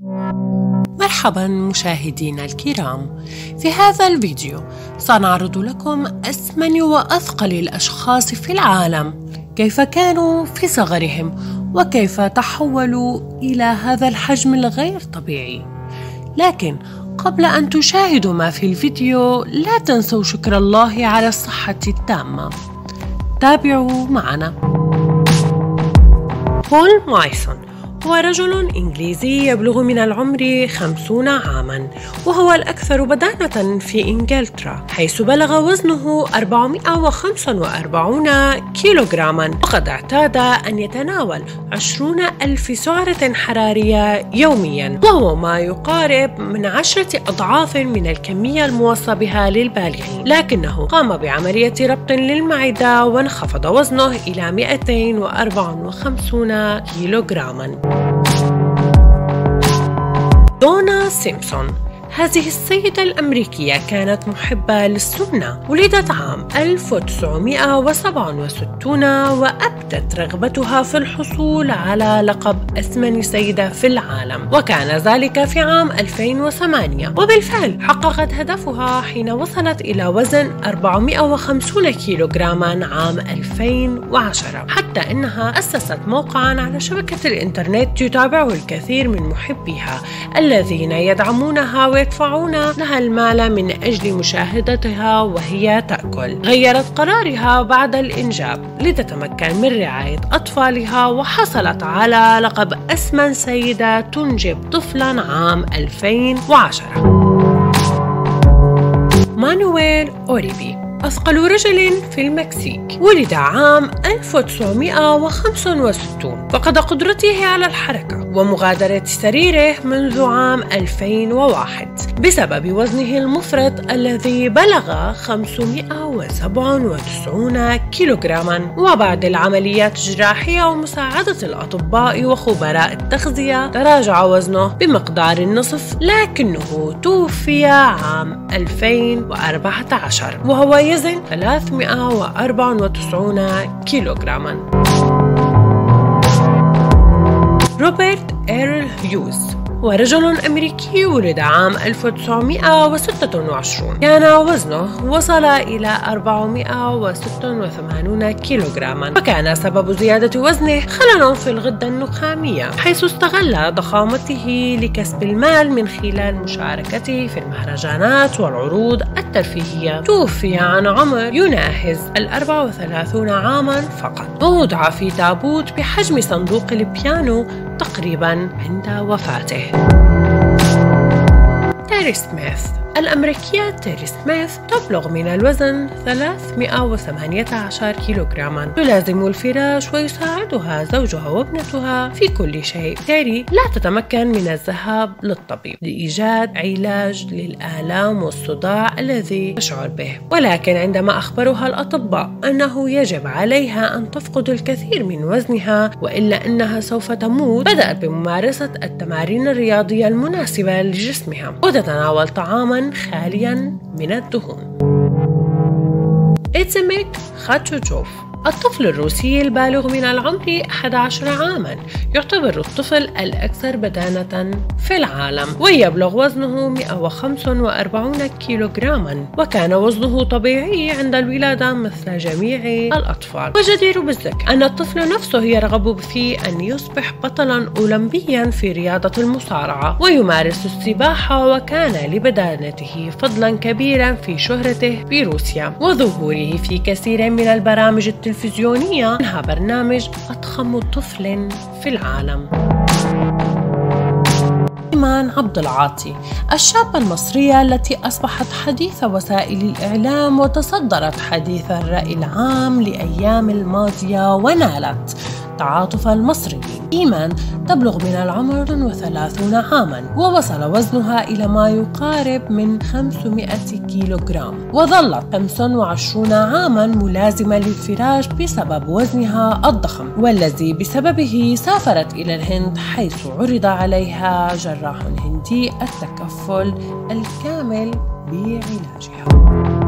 مرحبا مشاهدينا الكرام. في هذا الفيديو سنعرض لكم أسمن وأثقل الأشخاص في العالم. كيف كانوا في صغرهم؟ وكيف تحولوا إلى هذا الحجم الغير طبيعي؟ لكن قبل أن تشاهدوا ما في الفيديو لا تنسوا شكر الله على الصحة التامة. تابعوا معنا. بول مايسون هو رجل إنجليزي يبلغ من العمر خمسون عاما وهو الأكثر بدانة في إنجلترا حيث بلغ وزنه 445 كيلوغراما وقد اعتاد أن يتناول 20 ألف سعرة حرارية يوميا وهو ما يقارب من عشرة أضعاف من الكمية الموصى بها للبالغين. لكنه قام بعملية ربط للمعدة وانخفض وزنه إلى 254 كيلوغراما. Simpson. هذه السيدة الأمريكية كانت محبة للسمنة ولدت عام 1967 وأبدت رغبتها في الحصول على لقب أسمن سيدة في العالم وكان ذلك في عام 2008 وبالفعل حققت هدفها حين وصلت إلى وزن 450 كيلوغراما عام 2010 حتى إنها أسست موقعا على شبكة الإنترنت يتابعه الكثير من محبيها الذين يدعمونها ويدفعون لها المال من أجل مشاهدتها وهي تأكل. غيرت قرارها بعد الإنجاب لتتمكن من رعاية أطفالها وحصلت على لقب أسمن سيدة تنجب طفلا عام 2010 مانويل أوريبي أثقل رجل في المكسيك ولد عام 1965 فقد قدرته على الحركة. ومغادرة سريره منذ عام 2001 بسبب وزنه المفرط الذي بلغ 597 كيلوغراما. وبعد العمليات الجراحية ومساعدة الأطباء وخبراء التغذية تراجع وزنه بمقدار النصف لكنه توفي عام 2014 وهو يزن 394 كيلوغراما. روبرت إيرل هيوز ورجل أمريكي ولد عام 1926 كان وزنه وصل إلى 486 كيلوغراما وكان سبب زيادة وزنه خلل في الغدة النخامية حيث استغل ضخامته لكسب المال من خلال مشاركته في المهرجانات والعروض الترفيهية. توفي عن عمر يناهز ال 34 عاما فقط. ووضع في تابوت بحجم صندوق البيانو تقريبا عند وفاته. تيري سميث. الأمريكية تيري سميث تبلغ من الوزن 318 كيلوغراما. تلازم الفراش ويساعدها زوجها وابنتها في كل شيء. تيري لا تتمكن من الذهاب للطبيب لإيجاد علاج للآلام والصداع الذي تشعر به. ولكن عندما أخبرها الأطباء أنه يجب عليها أن تفقد الكثير من وزنها وإلا أنها سوف تموت بدأت بممارسة التمارين الرياضية المناسبة لجسمها. وتتناول طعاما ماء خاليا من الدهون. اتمك خاتشوتشوف الطفل الروسي البالغ من العمر 11 عاما يعتبر الطفل الأكثر بدانة في العالم ويبلغ وزنه 145 كيلوغراما وكان وزنه طبيعي عند الولادة مثل جميع الأطفال. وجدير بالذكر أن الطفل نفسه يرغب في أن يصبح بطلا أولمبيا في رياضة المصارعة ويمارس السباحة وكان لبدانته فضلا كبيرا في شهرته بروسيا وظهوره في كثير من البرامج التلفزيونية التلفزيونية منها برنامج أضخم طفل في العالم. إيمان عبد العاطي الشابة المصرية التي أصبحت حديث وسائل الإعلام وتصدرت حديث الرأي العام لأيام الماضية ونالت تعاطف المصريين. إيمان تبلغ من العمر 30 عاما ووصل وزنها إلى ما يقارب من 500 كيلوغرام. وظلت 25 عاما ملازمة للفراش بسبب وزنها الضخم والذي بسببه سافرت إلى الهند حيث عرض عليها جراح هندي التكفل الكامل بعلاجها.